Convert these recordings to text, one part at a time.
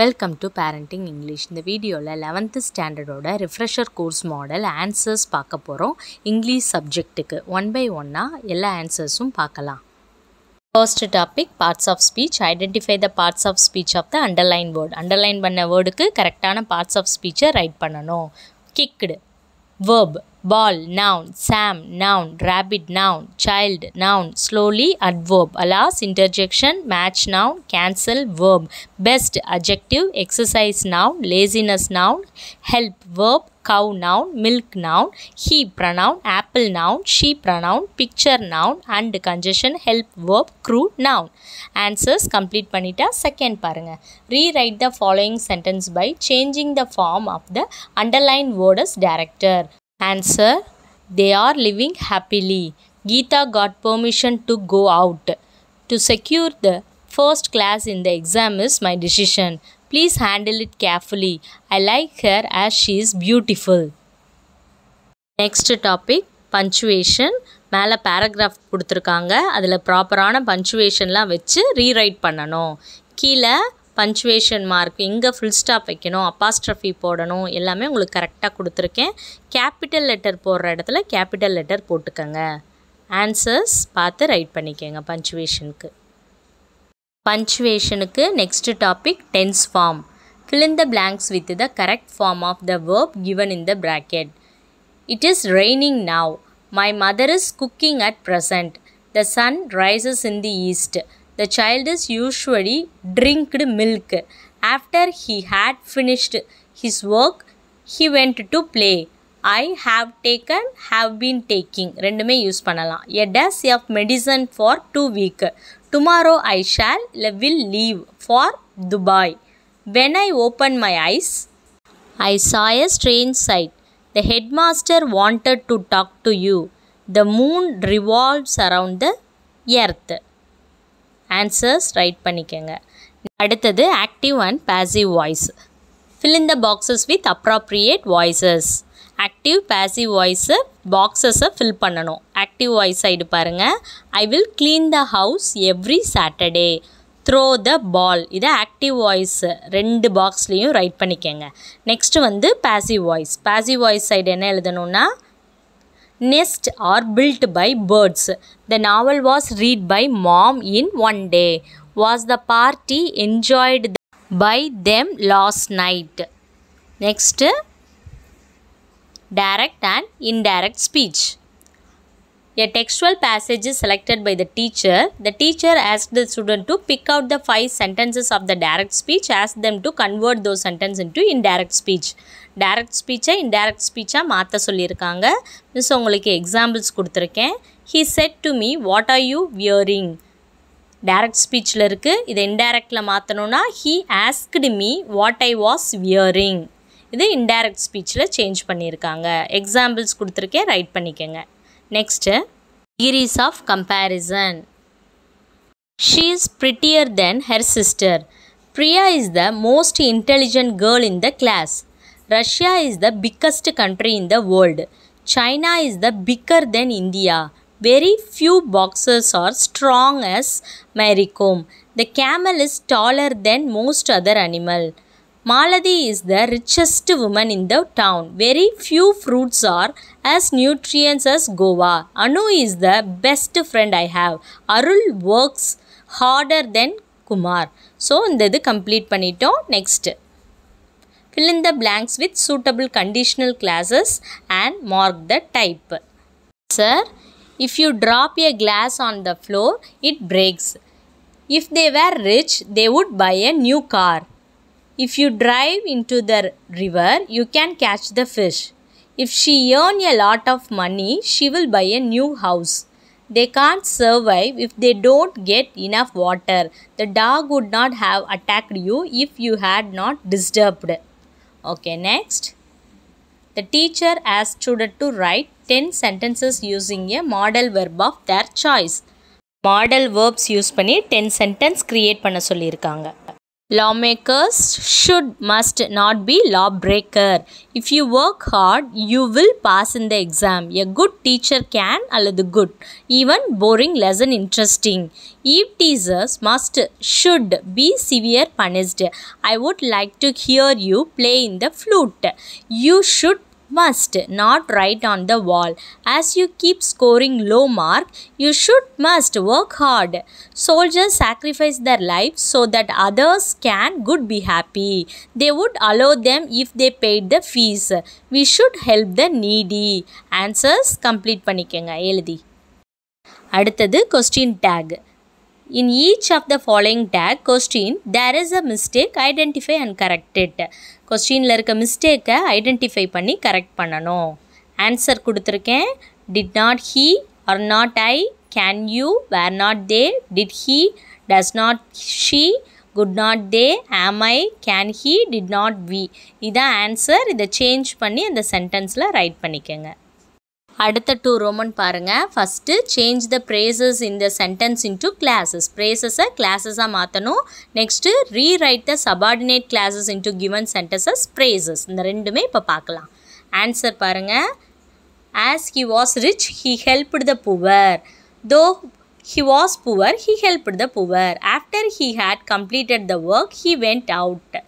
Welcome to parenting English இந்த வீடியோவில் eleventh ஸ்டாண்டர்டோட ரிஃப்ரெஷர் கோர்ஸ் மாடல் ஆன்சர்ஸ் பார்க்க போகிறோம் இங்கிலீஷ் சப்ஜெக்ட்டுக்கு ஒன் பை ஒன்னாக எல்லா ஆன்சர்ஸும் பார்க்கலாம். First topic parts of speech identify the parts of speech of the underline word underline பண்ண வேர்டுக்கு கரெக்டான பார்ட்ஸ் ஆஃப் ஸ்பீச்சை ரைட் பண்ணணும். Kicked verb ball noun sam noun rabbit noun child noun slowly adverb alas interjection match noun cancel verb best adjective exercise noun laziness noun help verb cow noun milk noun he pronoun apple noun she pronoun picture noun and conjunction help verb crew noun answers complete பண்ணிட்டா second பாருங்க rewrite the following sentence by changing the form of the underlined word as director Answer they are living happily geeta got permission to go out to secure the first class in the exam is my decision please handle it carefully i like her as she is beautiful next topic punctuation மேலே paragraph கொடுத்துருக்காங்க அதில் ப்ராப்பரான பஞ்சுவேஷன்லாம் வச்சு rewrite பண்ணணும் கீழே punctuation mark எங்கே full stop வைக்கணும் அப்பாஸ்ட்ரஃபி போடணும் எல்லாமே உங்களுக்கு கரெக்டாக கொடுத்துருக்கேன் கேபிட்டல் லெட்டர் போடுற இடத்துல கேபிட்டல் லெட்டர் போட்டுக்கோங்க ஆன்சர்ஸ் பார்த்து ரைட் பண்ணிக்கோங்க பஞ்சுவேஷனுக்கு பஞ்சுவேஷனுக்கு next topic tense form fill in the blanks with the correct form of the verb given in the bracket. It is raining now. My mother is cooking at present. The sun rises in the east. The child is usually drinked milk. After he had finished his work, he went to play. I have taken, have been taking. ரெண்டுமே use பண்ணலாம் a dash of medicine for two week. Tomorrow I shall will leave for Dubai. When I opened my eyes, I saw a strange sight. The headmaster wanted to talk to you. The moon revolves around the earth. Answers write பண்ணிக்கோங்க. அடுத்தது active and passive voice fill in the boxes with appropriate voices active passive வாய்ஸை பாக்ஸஸை fill பண்ணணும். Active voice side பாருங்கள் I will clean the house every Saturday throw the ball இதை active voice ரெண்டு பாக்ஸ்லேயும் write பண்ணிக்கோங்க. நெக்ஸ்ட்டு வந்து passive voice passive voice side என்ன எழுதணுன்னா nest are built by birds. The novel was read by mom in one day. Was the party enjoyed by them last night? Next, direct and indirect speech. A textual passage is selected by the teacher. The teacher asks the student to pick out the five sentences of the direct speech, ask them to convert those sentences into indirect speech. Direct ஸ்பீச்சை indirect ஸ்பீச்சாக மாற்ற சொல்லியிருக்காங்க. Miss உங்களுக்கு examples கொடுத்துருக்கேன். He said to me what are you wearing direct ஸ்பீச்சில் இருக்குது இதை இன்டைரக்டில் மாற்றணுன்னா he asked me what I was wearing இது indirect ஸ்பீச்சில் சேஞ்ச் பண்ணியிருக்காங்க. எக்ஸாம்பிள்ஸ் கொடுத்துருக்கேன் ரைட் பண்ணிக்கோங்க. Next, degrees of comparison. She is prettier than her sister. Priya is the most intelligent girl in the class. Russia is the biggest country in the world. China is the bigger than India. Very few boxers are strong as Mary Kom. The camel is taller than most other animal. Malathi is the richest woman in the town. Very few fruits are as nutrients as Goa. Anu is the best friend I have. Arul works harder than Kumar. So, இந்த இது complete. Panito. Next. fill in the blanks with suitable conditional clauses and mark the type. Sir, if you drop a glass on the floor, it breaks. If they were rich, they would buy a new car. If you drive into the river, you can catch the fish. If she earn a lot of money, she will buy a new house. They can't survive if they don't get enough water. The dog would not have attacked you if you had not disturbed. Okay, next. The teacher asked student to write 10 sentences using a modal verb of their choice. Model verbs use 10 sentences create. Create பண்ண சொல்லியிருக்காங்க Lawmakers should must not be lawbreaker. If you work hard, you will pass in the exam. A good teacher can அல்லது good. Even boring lesson interesting. Eve teasers must should be severe punished. I would like to hear you play in the flute. You should must not write on the wall. As you keep scoring low mark, you should must work hard. Soldiers sacrifice their lives so that others can good be happy. They would allow them if they paid the fees. We should help the needy. Answers complete பண்ணிக்கங்க எழுதி அடுத்தது question tag In each of the following tag question, there is a mistake, identify and correct it. கொஸ்டினில் இருக்க மிஸ்டேக்கை identify பண்ணி correct பண்ணணும். Answer கொடுத்துருக்கேன். Did not he are not I can you were not they did he does not she could not they am I can he did not we இதான் answer இதை change பண்ணி அந்த சென்டென்ஸில் write பண்ணிக்கோங்க. அடுத்த two Roman பாருங்கள் first change the phrases இந்த sentence into clauses ப்ரேசஸை கிளாஸஸாக மாற்றணும் next rewrite the subordinate clauses into given sentences phrases இந்த ரெண்டுமே இப்போ பார்க்கலாம் ஆன்சர் பாருங்கள் as he was rich he helped the poor though he was poor he helped the poor after he had completed the work he went out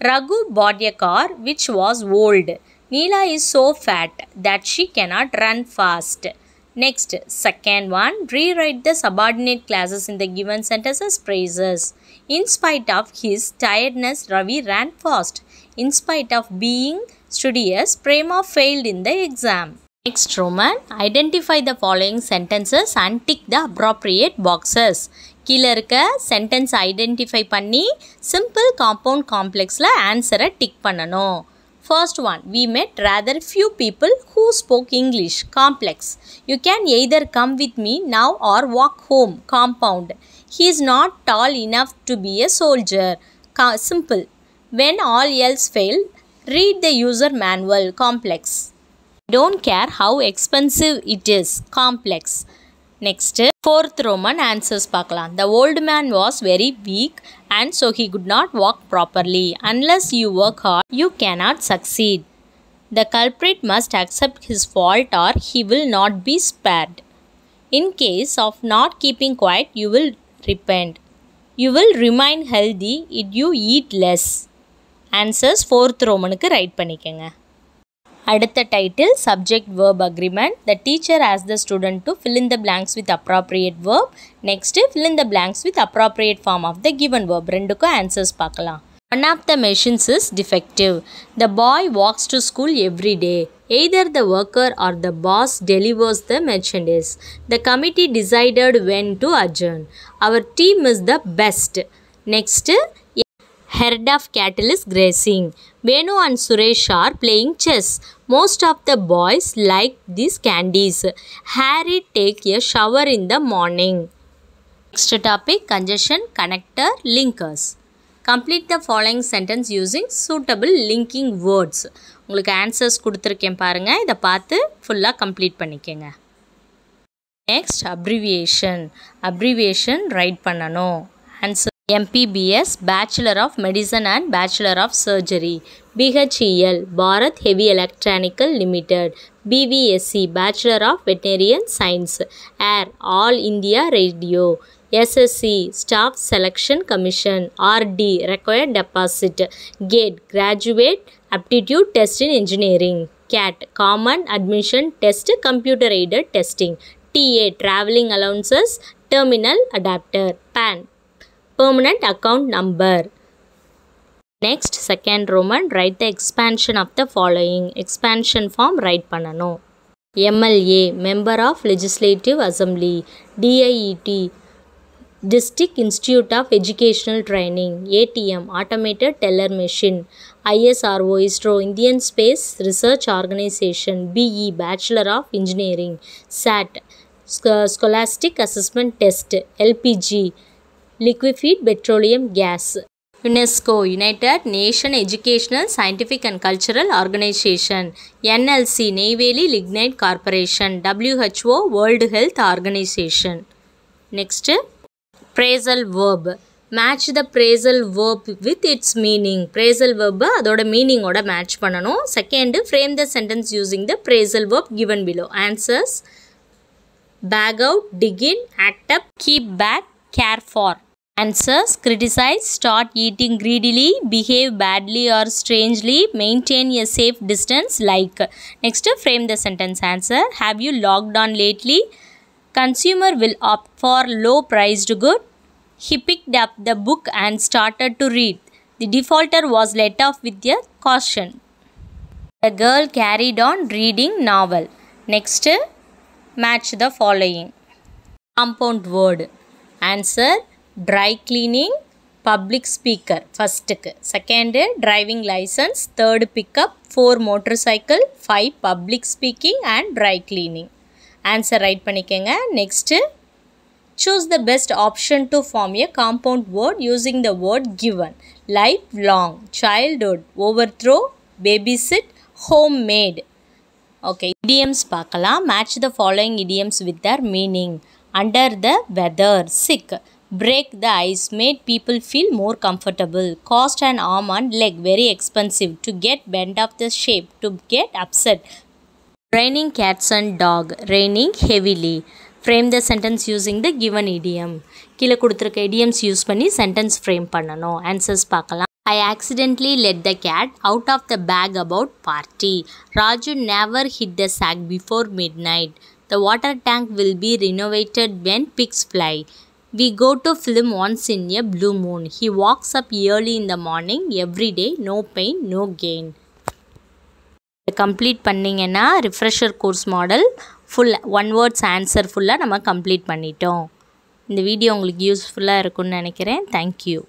Raghu bought a car which was old Neela is so fat that she cannot run fast. Next, second one, rewrite the subordinate classes in the given sentences phrases. In spite of his tiredness, Ravi ran fast. In spite of being studious, Prema failed in the exam. Next, Roman, identify the following sentences and tick the appropriate boxes. கீழே இருக்க sentence identify பண்ணி simple compound காம்ப்ளெக்ஸில் ஆன்சரை tick பண்ணணும் First one, we met rather few people who spoke English. Complex. You can either come with me now or walk home. Compound. He is not tall enough to be a soldier. Simple. When all else fail, read the user manual. Complex. Don't care how expensive it is. Complex. Next, fourth Roman answers பார்க்கலாம். The old man was very weak and so he could not walk properly. Unless you work hard, you cannot succeed. The culprit must accept his fault or he will not be spared. In case of not keeping quiet, you will repent. You will remain healthy if you eat less. Answers fourth Romanக்கு right பண்ணிக்கங்க அடுத்த title subject verb agreement the teacher ஆஸ் the student to fill in the blanks with appropriate verb next fill in the blanks with appropriate form of the given verb ரெண்டுக்கும் answers பார்க்கலாம் one of the machines is defective the boy walks to school every day either the worker R the pass delivers the merchandise the committee decided when to அஜர்ன் our team is the best next herd of cattle is grazing. Venu and Suresh are playing chess. Most of the boys like these candies. Harry take a shower in the morning. Next topic congestion, connector, linkers. Complete the following sentence using suitable linking words. உங்களுக்கு answers கொடுத்துருக்கேன் பாருங்கள் இதை பார்த்து ஃபுல்லாக complete பண்ணிக்கோங்க next abbreviation abbreviation write பண்ணணும் answer MBBS Bachelor of Medicine and Bachelor of Surgery. BHEL Bharat Heavy Electronical Limited. BVSC Bachelor of Veterinary Science. AIR All India Radio. SSC Staff Selection Commission. RD Required Deposit. GATE Graduate Aptitude Test in Engineering. CAT Common Admission Test Computer Aided Testing. TA Traveling Allowances Terminal Adapter. PAN permanent account number. Next, second Roman, write the expansion of the following. Expansion form write பண்ணணும் MLA, Member of Legislative Assembly, DIET, District Institute of Educational Training, ATM, Automated Teller Machine, ISRO, ISRO, Indian Space Research Organization, BE, Bachelor of Engineering, SAT, Scholastic Assessment Test, LPG, liquefied petroleum gas. UNESCO, United Nation Educational, Scientific and Cultural Organization, NLC, Neyveli Lignite Corporation, WHO, World Health Organization. Next, Phrasal Verb. Match the Phrasal Verb with its meaning. Phrasal Verb, that meaning oda match pananon. Second, frame the sentence using the Phrasal Verb given below. Answers, Bag out, dig in, act up, keep back, care for? Answers Criticize, start eating greedily, behave badly or strangely, maintain a safe distance like. Next, frame the sentence answer. Have you logged on lately? Consumer will opt for low priced good. He picked up the book and started to read. The defaulter was let off with a caution. The girl carried on reading novel. Next, match the following. Compound word. Answer dry cleaning public speaker ஃபஸ்ட்டுக்கு second driving licence third pickup four motor cycle five public speaking and dry cleaning answer write பண்ணிக்கோங்க. Next choose the best option to form a compound word using the word given life long childhood over throw baby sit home made okay idioms பார்க்கலாம். Match the following idioms with their meaning under the weather sick break the ice made people feel more comfortable cost an arm and leg very expensive to get bent of the shape to get upset raining cats and dog raining heavily frame the sentence using the given idiom கீழே கொடுத்துருக்க idioms use பண்ணி sentence frame பண்ணணும் answers பார்க்கலாம் I accidentally let the cat out of the bag about party. Raju never hit the sack before midnight. The water tank will be renovated when pigs fly. We go to film once in a blue moon. He walks up early in the morning every day, no pain, no gain. Complete பண்ணிங்கன்னா refresher course model full one words answer ஃபுல்லாக நம்ம complete பண்ணிட்டோம் இந்த video உங்களுக்கு யூஸ்ஃபுல்லாக இருக்கும்னு நினைக்கிறேன் thank you